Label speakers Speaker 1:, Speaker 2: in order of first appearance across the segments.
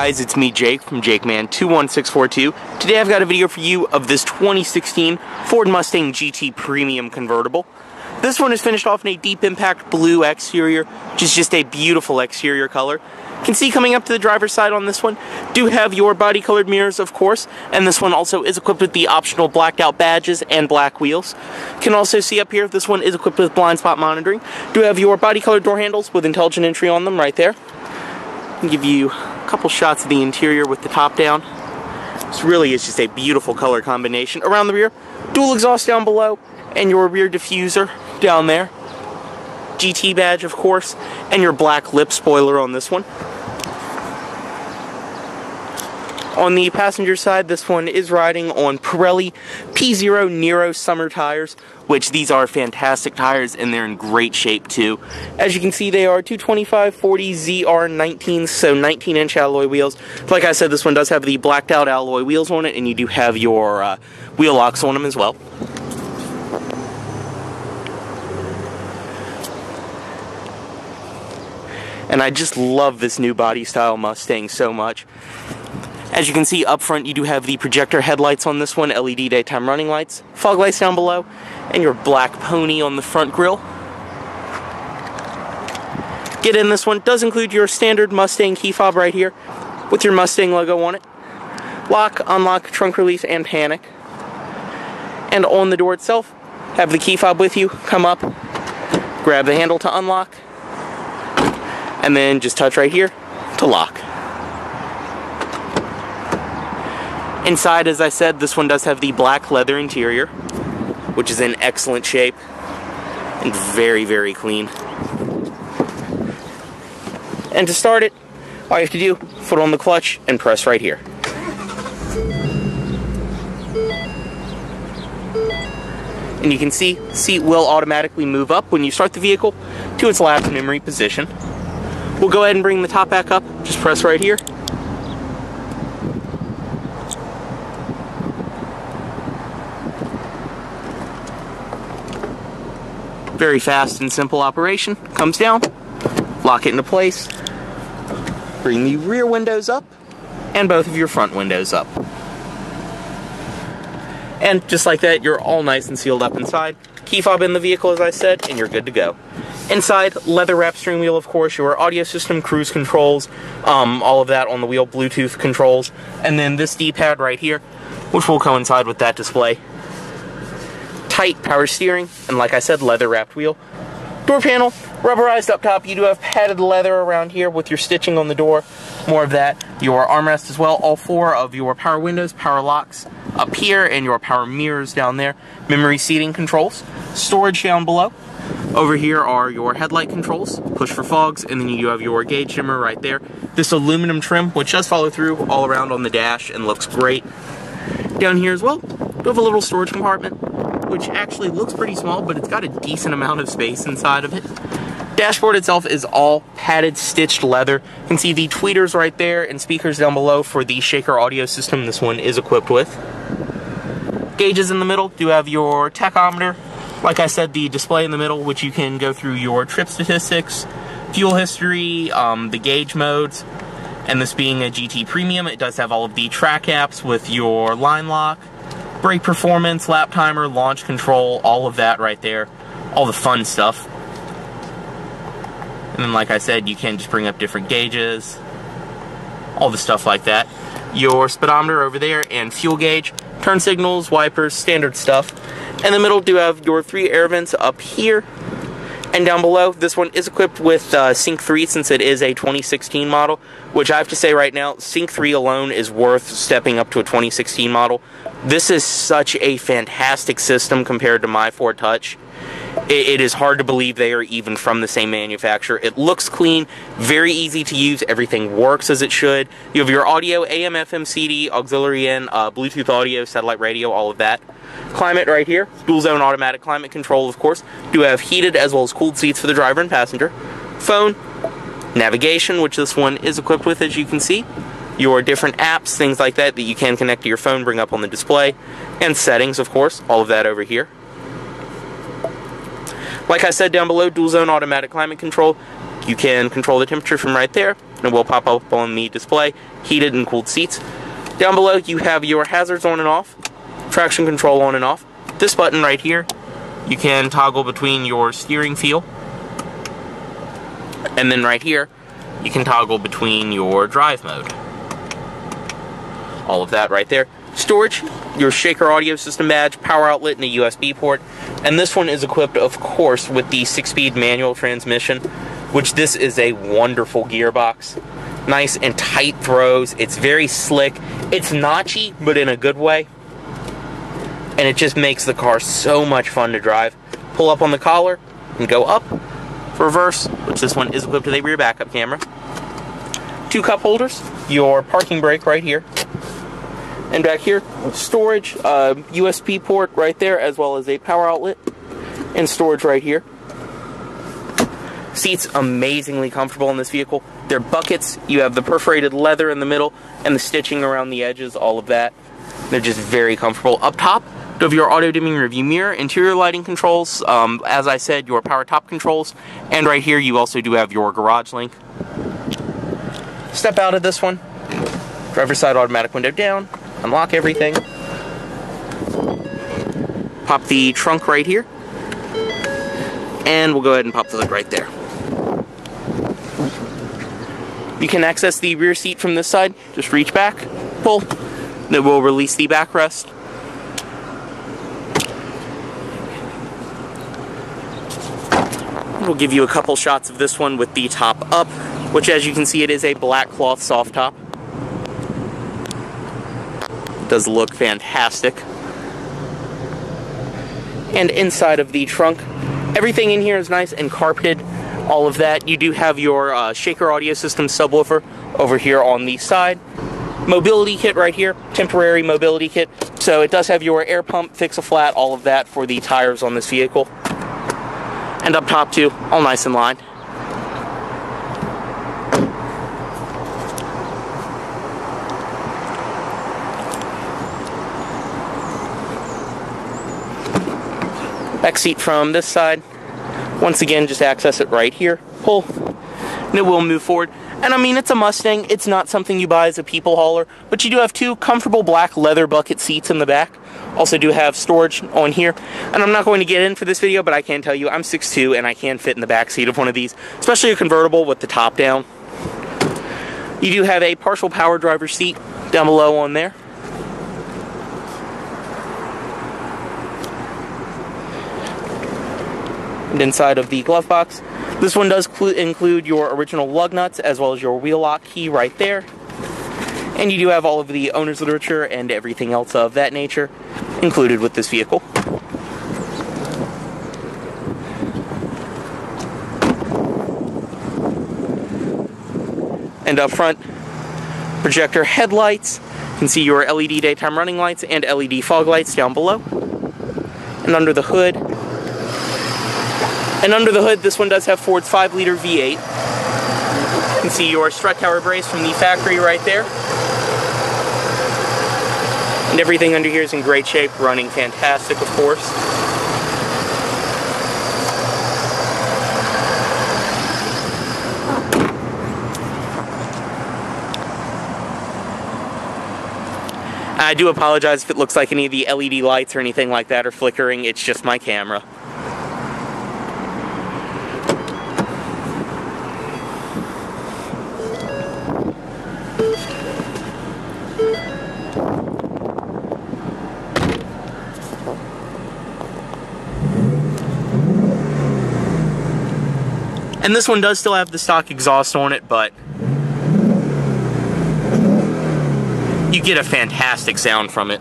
Speaker 1: guys, it's me Jake from JakeMan21642. Today I've got a video for you of this 2016 Ford Mustang GT Premium convertible. This one is finished off in a deep impact blue exterior, which is just a beautiful exterior color. You can see coming up to the driver's side on this one, do have your body colored mirrors of course, and this one also is equipped with the optional blacked out badges and black wheels. You can also see up here, this one is equipped with blind spot monitoring. Do have your body colored door handles with intelligent entry on them right there give you a couple shots of the interior with the top down. This really is just a beautiful color combination. Around the rear, dual exhaust down below, and your rear diffuser down there. GT badge, of course, and your black lip spoiler on this one. On the passenger side, this one is riding on Pirelli P Zero Nero summer tires, which these are fantastic tires and they're in great shape too. As you can see, they are 225 40 ZR19, so 19 inch alloy wheels. Like I said, this one does have the blacked out alloy wheels on it, and you do have your uh, wheel locks on them as well. And I just love this new body style Mustang so much. As you can see up front, you do have the projector headlights on this one, LED daytime running lights, fog lights down below, and your black pony on the front grille. Get in this one, does include your standard Mustang key fob right here, with your Mustang logo on it. Lock, unlock, trunk release, and panic. And on the door itself, have the key fob with you, come up, grab the handle to unlock, and then just touch right here to lock. Inside, as I said, this one does have the black leather interior, which is in excellent shape and very, very clean. And to start it, all you have to do, foot on the clutch and press right here. And you can see, the seat will automatically move up when you start the vehicle to its last memory position. We'll go ahead and bring the top back up, just press right here, Very fast and simple operation. Comes down, lock it into place, bring the rear windows up, and both of your front windows up. And just like that, you're all nice and sealed up inside. Key fob in the vehicle, as I said, and you're good to go. Inside, leather wrap steering wheel, of course, your audio system, cruise controls, um, all of that on the wheel, Bluetooth controls, and then this D-pad right here, which will coincide with that display tight power steering, and like I said, leather wrapped wheel. Door panel, rubberized up top. You do have padded leather around here with your stitching on the door. More of that. Your armrest as well. All four of your power windows, power locks up here, and your power mirrors down there. Memory seating controls. Storage down below. Over here are your headlight controls, push for fogs, and then you have your gauge dimmer right there. This aluminum trim, which does follow through all around on the dash and looks great. Down here as well, we have a little storage compartment which actually looks pretty small, but it's got a decent amount of space inside of it. Dashboard itself is all padded, stitched leather. You can see the tweeters right there and speakers down below for the Shaker audio system this one is equipped with. Gauges in the middle do have your tachometer. Like I said, the display in the middle, which you can go through your trip statistics, fuel history, um, the gauge modes, and this being a GT Premium, it does have all of the track apps with your line lock, brake performance, lap timer, launch control, all of that right there. All the fun stuff. And then like I said, you can just bring up different gauges, all the stuff like that. Your speedometer over there and fuel gauge, turn signals, wipers, standard stuff. In the middle do have your three air vents up here and down below, this one is equipped with uh, Sync 3 since it is a 2016 model, which I have to say right now, Sync 3 alone is worth stepping up to a 2016 model. This is such a fantastic system compared to MyFord Touch. It, it is hard to believe they are even from the same manufacturer. It looks clean, very easy to use, everything works as it should. You have your audio, AM, FM, CD, auxiliary in, uh, Bluetooth audio, satellite radio, all of that. Climate right here, dual zone automatic climate control, of course. Do have heated as well as cooled seats for the driver and passenger. Phone, navigation, which this one is equipped with, as you can see. Your different apps, things like that, that you can connect to your phone, bring up on the display. And settings, of course, all of that over here. Like I said down below, dual zone automatic climate control. You can control the temperature from right there. and it will pop up on the display. Heated and cooled seats. Down below, you have your hazards on and off, traction control on and off. This button right here, you can toggle between your steering feel. And then right here, you can toggle between your drive mode. All of that right there. Storage, your shaker audio system badge, power outlet, and a USB port. And this one is equipped, of course, with the six-speed manual transmission, which this is a wonderful gearbox. Nice and tight throws. It's very slick. It's notchy, but in a good way. And it just makes the car so much fun to drive. Pull up on the collar and go up. Reverse, which this one is equipped with a rear backup camera. Two cup holders, your parking brake right here, and back here, storage, uh, USB port right there, as well as a power outlet, and storage right here. Seats amazingly comfortable in this vehicle. They're buckets. You have the perforated leather in the middle and the stitching around the edges, all of that. They're just very comfortable. Up top, have your auto dimming review mirror, interior lighting controls, um, as I said, your power top controls, and right here you also do have your garage link. Step out of this one, driver's side automatic window down, unlock everything, pop the trunk right here, and we'll go ahead and pop the hood right there. You can access the rear seat from this side, just reach back, pull, then we'll release the backrest. We'll give you a couple shots of this one with the top up, which as you can see it is a black cloth soft top does look fantastic. And inside of the trunk, everything in here is nice and carpeted. All of that. You do have your uh, shaker audio system subwoofer over here on the side. Mobility kit right here, temporary mobility kit. So it does have your air pump, fix a flat, all of that for the tires on this vehicle. And up top too, all nice and lined. Seat from this side. Once again, just access it right here. Pull, and it will move forward. And I mean, it's a Mustang. It's not something you buy as a people hauler, but you do have two comfortable black leather bucket seats in the back. Also do have storage on here. And I'm not going to get in for this video, but I can tell you I'm 6'2", and I can fit in the back seat of one of these, especially a convertible with the top down. You do have a partial power driver seat down below on there. Inside of the glove box. This one does include your original lug nuts as well as your wheel lock key right there. And you do have all of the owner's literature and everything else of that nature included with this vehicle. And up front, projector headlights. You can see your LED daytime running lights and LED fog lights down below. And under the hood, and under the hood, this one does have Ford's 5 liter V8. You can see your strut tower brace from the factory right there. And everything under here is in great shape, running fantastic, of course. I do apologize if it looks like any of the LED lights or anything like that are flickering. It's just my camera. And this one does still have the stock exhaust on it, but you get a fantastic sound from it.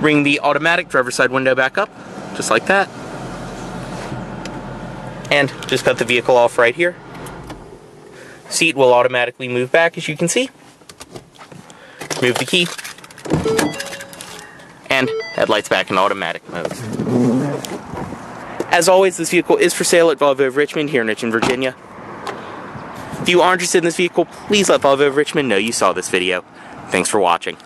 Speaker 1: Bring the automatic driver side window back up, just like that. And just cut the vehicle off right here. Seat will automatically move back, as you can see. Move the key and headlights back in automatic mode. As always, this vehicle is for sale at Volvo of Richmond here in Richmond, Virginia. If you are interested in this vehicle, please let Volvo of Richmond know you saw this video. Thanks for watching.